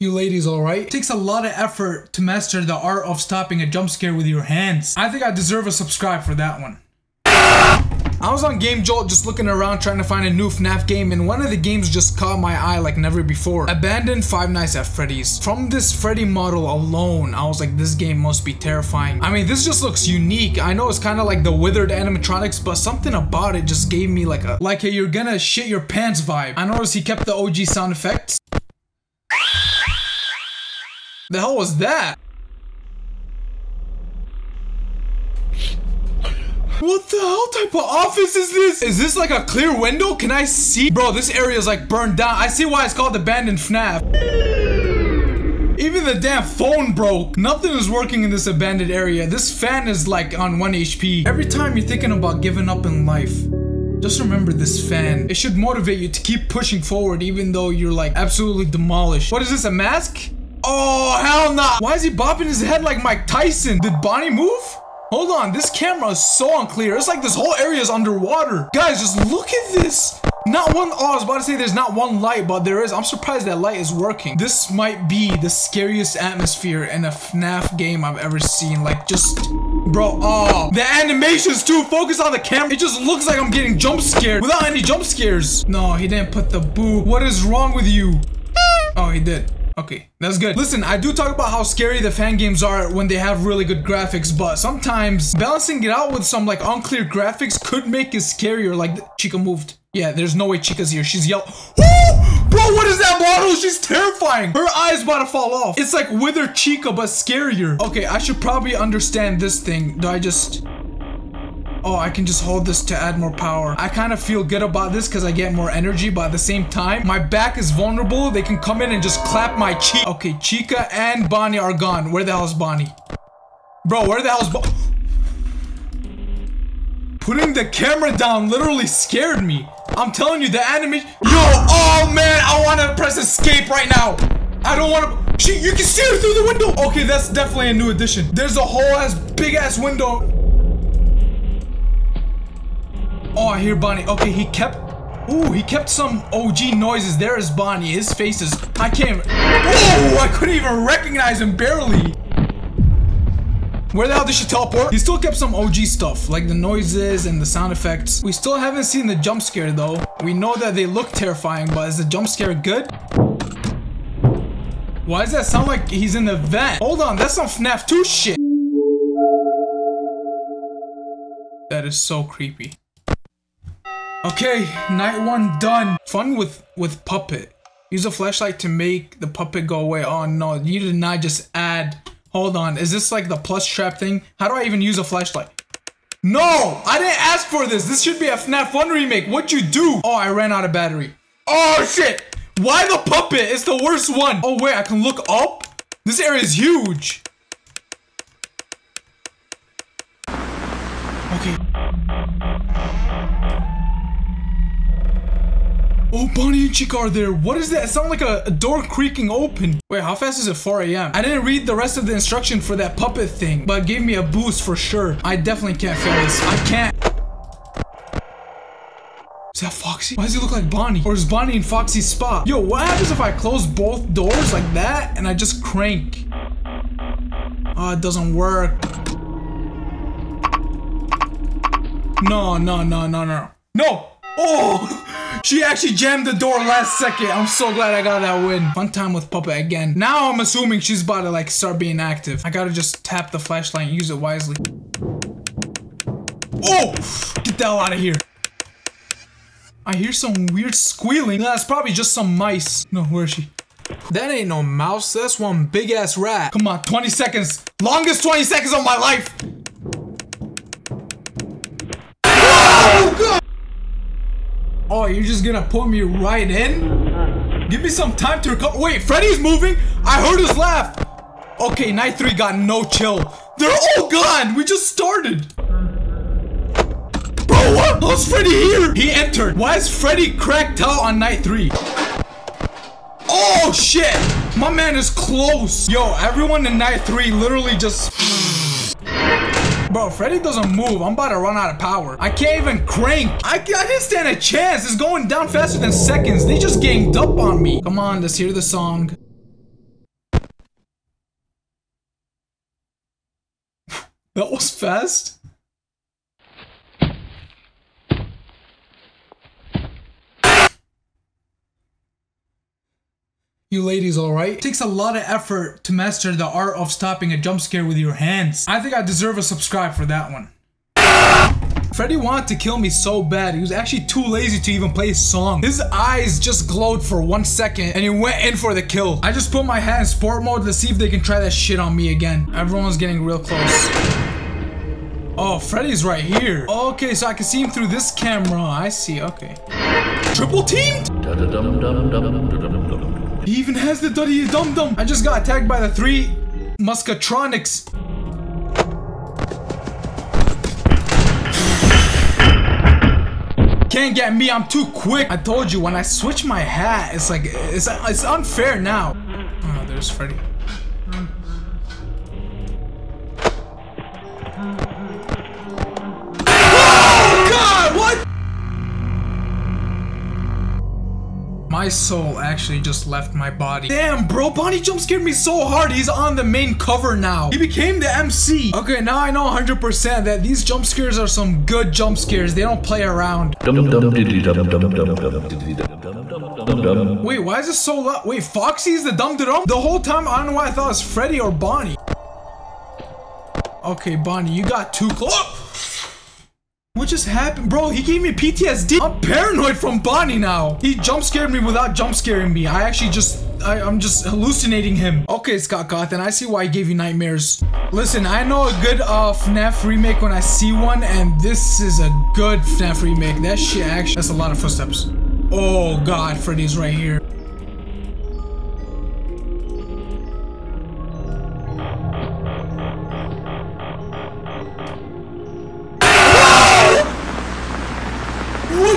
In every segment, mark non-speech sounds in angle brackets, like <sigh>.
You ladies alright? Takes a lot of effort to master the art of stopping a jump scare with your hands. I think I deserve a subscribe for that one. I was on Game Jolt just looking around trying to find a new FNAF game and one of the games just caught my eye like never before. Abandoned Five Nights at Freddy's. From this Freddy model alone, I was like this game must be terrifying. I mean this just looks unique. I know it's kind of like the withered animatronics but something about it just gave me like a like a you're gonna shit your pants vibe. I noticed he kept the OG sound effects. The hell was that? What the hell type of office is this? Is this like a clear window? Can I see? Bro, this area is like burned down. I see why it's called abandoned FNAF. Even the damn phone broke. Nothing is working in this abandoned area. This fan is like on 1 HP. Every time you're thinking about giving up in life, just remember this fan. It should motivate you to keep pushing forward even though you're like absolutely demolished. What is this, a mask? Oh, hell nah. Why is he bopping his head like Mike Tyson? Did Bonnie move? Hold on, this camera is so unclear. It's like this whole area is underwater. Guys, just look at this. Not one, oh, I was about to say there's not one light, but there is. I'm surprised that light is working. This might be the scariest atmosphere in a FNAF game I've ever seen. Like, just, bro, oh. The animations too, focus on the camera. It just looks like I'm getting jump scared without any jump scares. No, he didn't put the boo. What is wrong with you? Oh, he did. Okay, that's good. Listen, I do talk about how scary the fan games are when they have really good graphics, but sometimes balancing it out with some like unclear graphics could make it scarier. Like Chica moved. Yeah, there's no way Chica's here. She's yelling. Bro, what is that model? She's terrifying. Her eye's about to fall off. It's like Wither Chica, but scarier. Okay, I should probably understand this thing. Do I just... Oh, I can just hold this to add more power. I kind of feel good about this because I get more energy, but at the same time, my back is vulnerable. They can come in and just clap my cheek. Okay, Chica and Bonnie are gone. Where the hell is Bonnie? Bro, where the hell is Bonnie? Putting the camera down literally scared me. I'm telling you, the animation- Yo, oh man, I want to press escape right now. I don't want to- She, you can see her through the window. Okay, that's definitely a new addition. There's a whole ass, big ass window Oh, I hear Bonnie. Okay, he kept... Ooh, he kept some OG noises. There is Bonnie. His face is... I can't... Oh, I couldn't even recognize him, barely. Where the hell did she teleport? He still kept some OG stuff, like the noises and the sound effects. We still haven't seen the jump scare, though. We know that they look terrifying, but is the jump scare good? Why does that sound like he's in the vent? Hold on, that's some FNAF 2 shit. That is so creepy. Okay, night one done. Fun with, with puppet. Use a flashlight to make the puppet go away. Oh no, you did not just add. Hold on, is this like the Plushtrap thing? How do I even use a flashlight? No, I didn't ask for this. This should be a FNAF 1 remake. What'd you do? Oh, I ran out of battery. Oh shit! Why the puppet? It's the worst one. Oh wait, I can look up? This area is huge. Oh, Bonnie and Chica are there. What is that? It sounds like a, a, door creaking open. Wait, how fast is it 4 a.m.? I didn't read the rest of the instruction for that puppet thing, but gave me a boost for sure. I definitely can't fail this. I can't. Is that Foxy? Why does he look like Bonnie? Or is Bonnie in Foxy's spot? Yo, what happens if I close both doors like that and I just crank? Oh, it doesn't work. No, no, no, no, no. No! Oh! <laughs> She actually jammed the door last second. I'm so glad I got that win. Fun time with Puppet again. Now I'm assuming she's about to like start being active. I gotta just tap the flashlight and use it wisely. Oh! Get the hell out of here. I hear some weird squealing. That's probably just some mice. No, where is she? That ain't no mouse. That's one big ass rat. Come on, 20 seconds. Longest 20 seconds of my life. Oh, you're just gonna put me right in? Give me some time to recover. Wait, Freddy's moving? I heard his laugh. Okay, night three got no chill. They're all gone. We just started. Bro, what? How's Freddy here? He entered. Why is Freddy cracked out on night three? Oh, shit. My man is close. Yo, everyone in night three literally just... Bro, Freddy doesn't move. I'm about to run out of power. I can't even crank. I, I didn't stand a chance. It's going down faster than seconds. They just ganged up on me. Come on, let's hear the song. <laughs> that was fast. You ladies alright? Takes a lot of effort to master the art of stopping a jump scare with your hands. I think I deserve a subscribe for that one. Freddy wanted to kill me so bad, he was actually too lazy to even play his song. His eyes just glowed for one second and he went in for the kill. I just put my hand in sport mode to see if they can try that shit on me again. Everyone's getting real close. Oh, Freddy's right here. Okay, so I can see him through this camera. I see, okay. Triple teamed? He even has the Duddy Dum Dum. I just got attacked by the three Muscatronics. Can't get me, I'm too quick. I told you, when I switch my hat, it's like, it's, it's unfair now. Oh, there's Freddy. My soul actually just left my body. Damn, bro, Bonnie jump scared me so hard. He's on the main cover now. He became the MC. Okay, now I know 100% that these jump scares are some good jump scares. They don't play around. Wait, why is it so loud? Wait, Foxy's the dum dum? The whole time, I don't know why I thought it was Freddy or Bonnie. Okay, Bonnie, you got too close. What just happened? Bro, he gave me PTSD. I'm paranoid from Bonnie now. He jump scared me without jump scaring me. I actually just, I, am just hallucinating him. Okay, Scott Cawthon, I see why he gave you nightmares. Listen, I know a good uh, FNAF remake when I see one, and this is a good FNAF remake. That shit actually, that's a lot of footsteps. Oh God, Freddy's right here.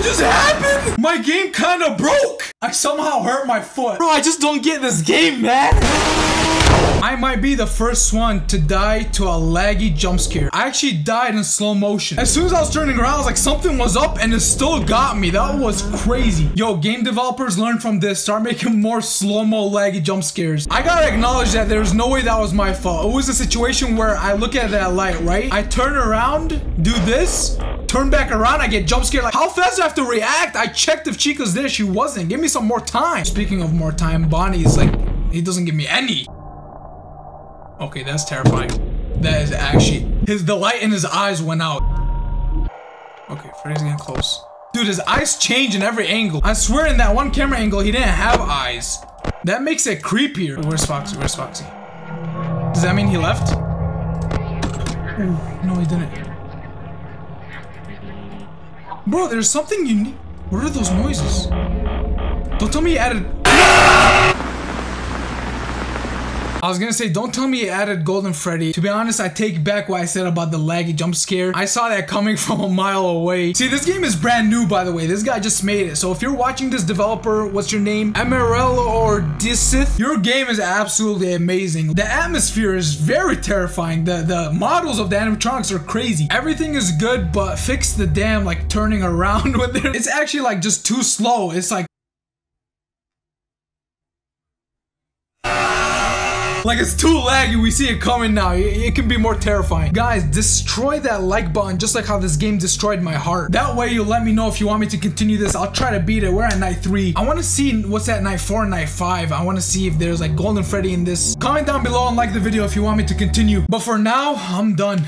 Just happened? My game kind of broke. I somehow hurt my foot. Bro, I just don't get this game, man. I might be the first one to die to a laggy jump scare. I actually died in slow motion. As soon as I was turning around, I was like, something was up and it still got me. That was crazy. Yo, game developers learn from this. Start making more slow-mo laggy jump scares. I gotta acknowledge that there's no way that was my fault. It was a situation where I look at that light, right? I turn around, do this, turn back around, I get jump scared. Like, how fast do I have to react? I checked if Chica's there. She wasn't. Give me some more time. Speaking of more time, Bonnie is like, he doesn't give me any. Okay, that's terrifying. That is actually... His the light in his eyes went out. Okay, Freddy's getting close. Dude, his eyes change in every angle. I swear in that one camera angle, he didn't have eyes. That makes it creepier. Where's Foxy? Where's Foxy? Does that mean he left? Ooh, no, he didn't. Bro, there's something unique. What are those noises? Don't tell me he added... I was gonna say, don't tell me it added Golden Freddy. To be honest, I take back what I said about the laggy jump scare. I saw that coming <laughs> from a mile away. See, this game is brand new, by the way. This guy just made it. So if you're watching this developer, what's your name? Amarello or Disith? Your game is absolutely amazing. The atmosphere is very terrifying. The, the models of the animatronics are crazy. Everything is good, but fix the damn like turning <laughs> around with it. It's actually like just too slow. It's like Like it's too laggy, we see it coming now. It, it, can be more terrifying. Guys, destroy that like button just like how this game destroyed my heart. That way you'll let me know if you want me to continue this. I'll try to beat it. We're at night three. I want to see what's at night four and night five. I want to see if there's like Golden Freddy in this. Comment down below and like the video if you want me to continue. But for now, I'm done.